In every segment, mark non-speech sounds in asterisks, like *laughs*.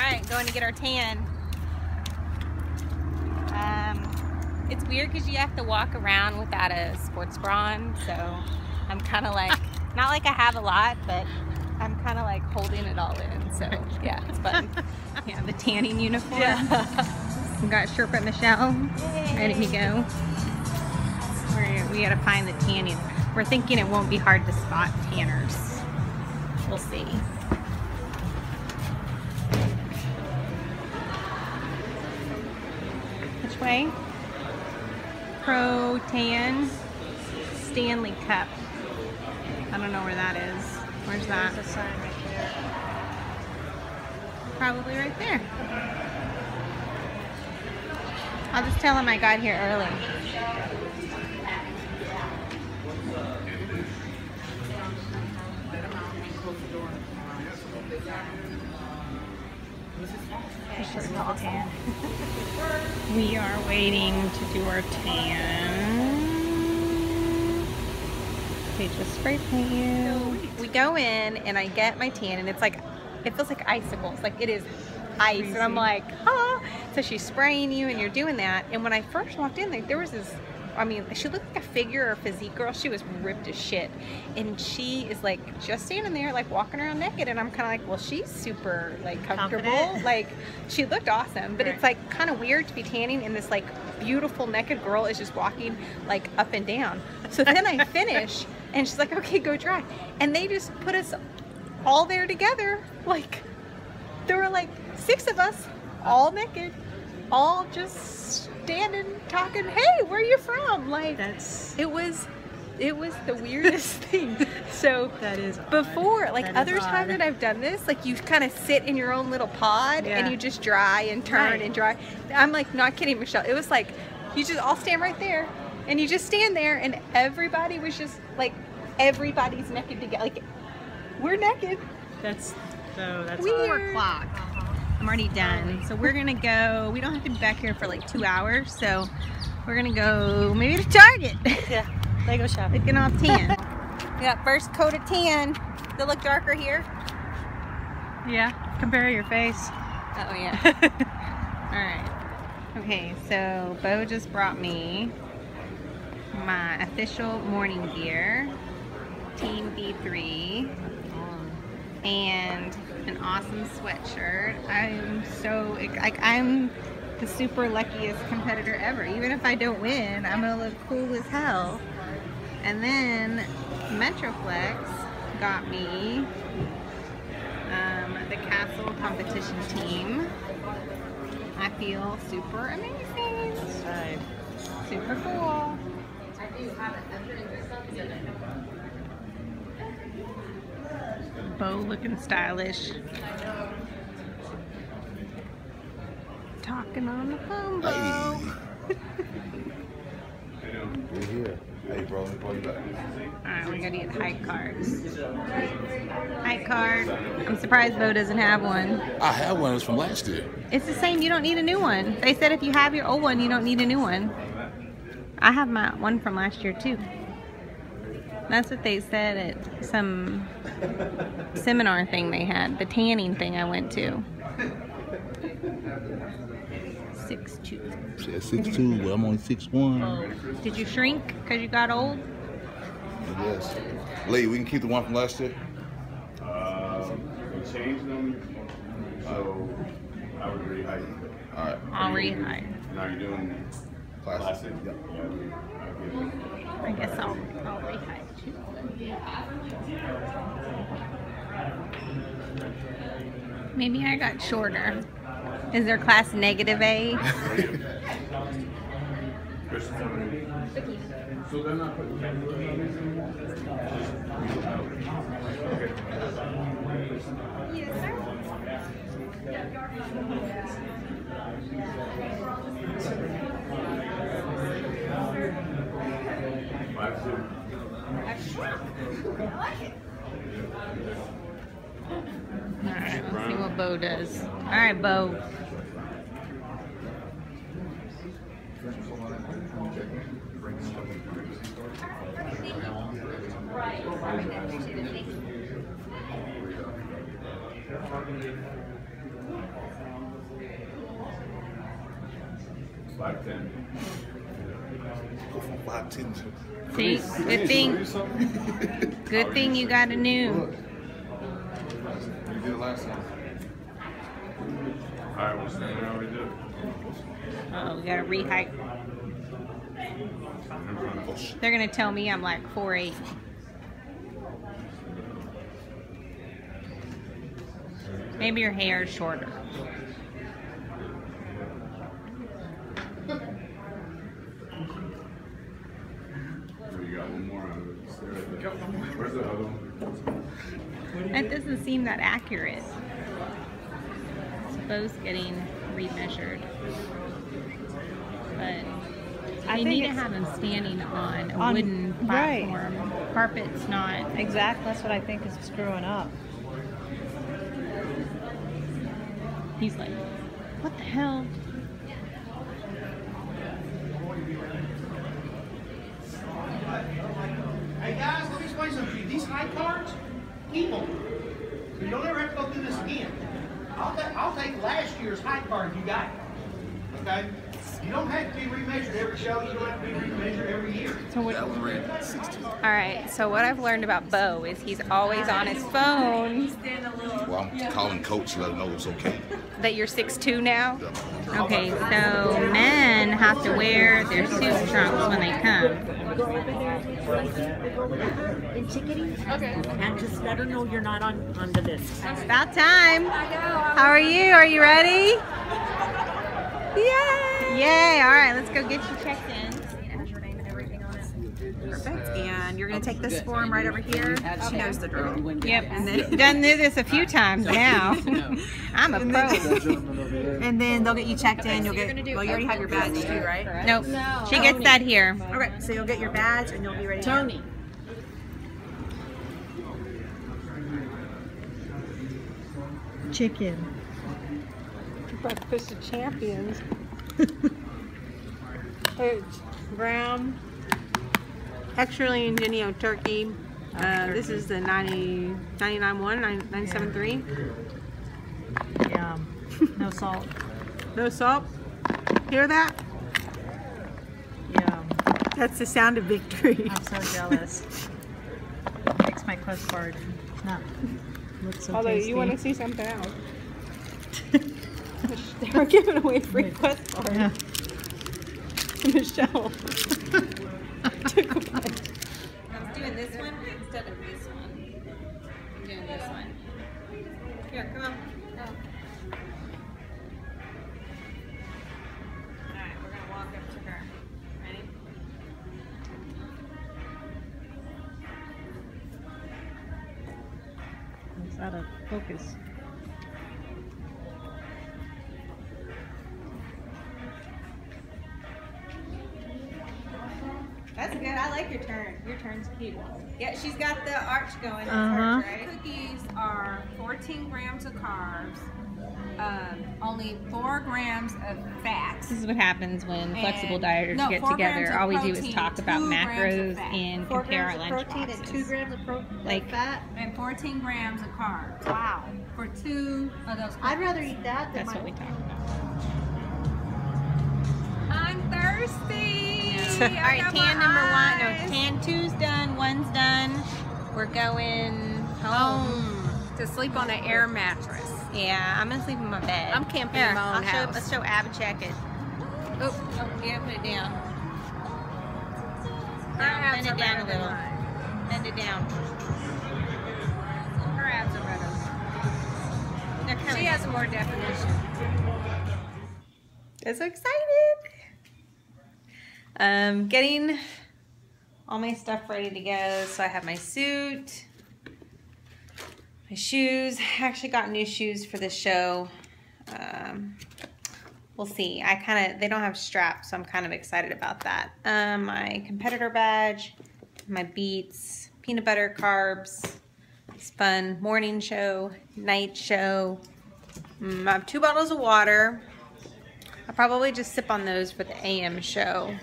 right, going to get our tan. Um, it's weird because you have to walk around without a sports bra on, so I'm kind of like, *laughs* not like I have a lot, but I'm kind of like holding it all in. So yeah, it's fun. *laughs* yeah, the tanning uniform. Yeah. *laughs* we got Sherpa Michelle ready to go. We're, we gotta find the tanning. We're thinking it won't be hard to spot tanners. We'll see. Way? Pro Tan Stanley Cup. I don't know where that is. Where's that? There's a sign right. Probably right there. I'll just tell him I got here early. *laughs* We are waiting to do our tan. They just spray paint you. We go in and I get my tan and it's like, it feels like icicles. Like it is ice. And I'm like, huh? So she's spraying you and you're doing that. And when I first walked in, like, there was this, I mean, she looked like a figure or physique girl. She was ripped as shit. And she is like just standing there, like walking around naked. And I'm kind of like, well, she's super like comfortable. Confident. *laughs* Like she looked awesome. But it's like kind of weird to be tanning and this like beautiful naked girl is just walking like up and down. So *laughs* then I finish and she's like, okay, go dry. And they just put us all there together. Like there were like six of us, all naked, all just standing, talking. Hey, where are you from? Like That's it was, it was the weirdest *laughs* thing. So that is odd. before, like That other times odd. that I've done this, like you kind of sit in your own little pod Yeah. and you just dry and turn Right. and dry. I'm like not kidding, Michelle. It was like you just all stand right there and you just stand there and everybody was just like everybody's naked together. Like we're naked. That's so that's Weird. four o'clock. I'm already done. So we're gonna go. We don't have to be back here for like two hours. So we're gonna go maybe to Target. *laughs* Yeah. Lego shopping. Looking all tan. *laughs* we got first coat of tan. Does it look darker here? Yeah. Compare your face. Oh yeah. *laughs* all right. Okay, so Bo just brought me my official morning gear, Team B3, and an awesome sweatshirt. I'm so like I'm the super luckiest competitor ever. Even if I don't win, I'm gonna look cool as hell. And then Metroflex got me um, the Castle competition team. I feel super amazing. Super cool. Bo looking stylish. Talking on the phone, Bo. Hey. We're *laughs* here. Hey, bro, let me call you back. Alright, we gotta get height cards. Height card. I'm surprised Bo doesn't have one. I had one. It was from last year. It's the same. You don't need a new one. They said if you have your old one, you don't need a new one. I have my one from last year too. That's what they said at some seminar thing they had, the tanning thing I went to. Six two. She at 6'2", well, I'm only six 6'1". Did you shrink because you got old? I guess. Lee, we can keep the one from last year? Um, we changed them, so I would rehire you. All right. I'll rehire. Now you're doing Classic. classic. Yep. I guess I'll, I'll rehire. Maybe I got shorter. Is there class negative A? *laughs* So not putting cameras on these anymore? Five, two. Alright, let's see what Bo does. Alright, Bo. Five ten. Go from five ten. See, good thing, good thing you got a new. You did it last time. All right, we'll stand there. We did. it. Oh, we gotta rehike. Oh shit. They're gonna tell me I'm like four eight. Maybe your hair is shorter. That doesn't seem that accurate. Both getting remeasured. But I you think need to have them standing on a On- wooden right. platform. Carpet's not. Exactly. That's what I think is screwing up. He's like, what the hell? Hey guys, let me explain something to you. These high cards, keep them. So you don't ever have to go through this again. I'll, I'll take last year's high card if you got. It. Okay? You don't have to be remeasured every show. You don't have to be remeasured every year. So what? That one ran sixteen. All right. So what I've learned about Bo is he's always on his phone. Well, I'm calling coach to let him know it's okay. That you're 6'2 now. Okay. So men have to wear their suit trunks when they come. in ticketing. Okay. And just let her know you're not on on the list. It's about time. How are you? Are you ready? Yay! Yay! All right, let's go get you checked in. has your name and everything on it. Perfect. And you're going to take this form right over here. She knows the drill. Yep. And then done this a few times now. *laughs* *laughs* I'm a pro. *laughs* And then they'll get you checked in. You'll get. Well, you already have your badge too, right? Nope. She gets that here. Okay. So you'll get your badge and you'll be ready. To Tony. Chicken. Breakfast of Champions. It's Graham, extra lean turkey. Uh, this is the 90, 99 one, 973. Yum. No salt. *laughs* No salt. Hear that? Yum. That's the sound of victory. I'm so *laughs* jealous. Makes my card not look so Although tasty. you want to see something else. *laughs* they were giving away free quest cards. Yeah. Michelle. *laughs* Took a bite. I'm doing this one instead of this one. I'm doing this one. Here, come on. Alright, we're gonna walk up to her. Ready? It's out of focus. Your turn. Your turn's cute. Yeah, she's got the arch going. That's Uh-huh. arch, right? Cookies are 14 grams of carbs, um, only 4 grams of fat. This is what happens when flexible And- dieters no, get together. All we do is talk about two grams of macros and Four compare our grams of lunch protein and two grams of pro- Like- fat. And 14 grams of carbs Wow. for two of those I'd rather eat that than That's my what we talk about. I'm thirsty. All *laughs* right, tan number one. No, tan two's done. One's done. We're going home. Home to sleep on an air mattress. Yeah, I'm gonna sleep in my bed. I'm camping Here, in my own I'll show, house. Let's show Abhishek it. Oh, oh, yeah, put it down. Down, bend it down a little. Bend it down. Her abs are better. She has more definition. I'm so excited. Um, getting all my stuff ready to go. So I have my suit, my shoes. I actually got new shoes for this show. Um, we'll see. I kind of they don't have straps, so I'm kind of excited about that. Um, my competitor badge, my beats, peanut butter carbs. It's fun. Morning show, night show. Mm, I have two bottles of water. I'll probably just sip on those for the AM show.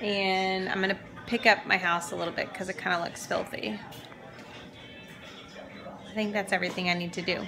And I'm gonna pick up my house a little bit because it kind of looks filthy. I think that's everything I need to do.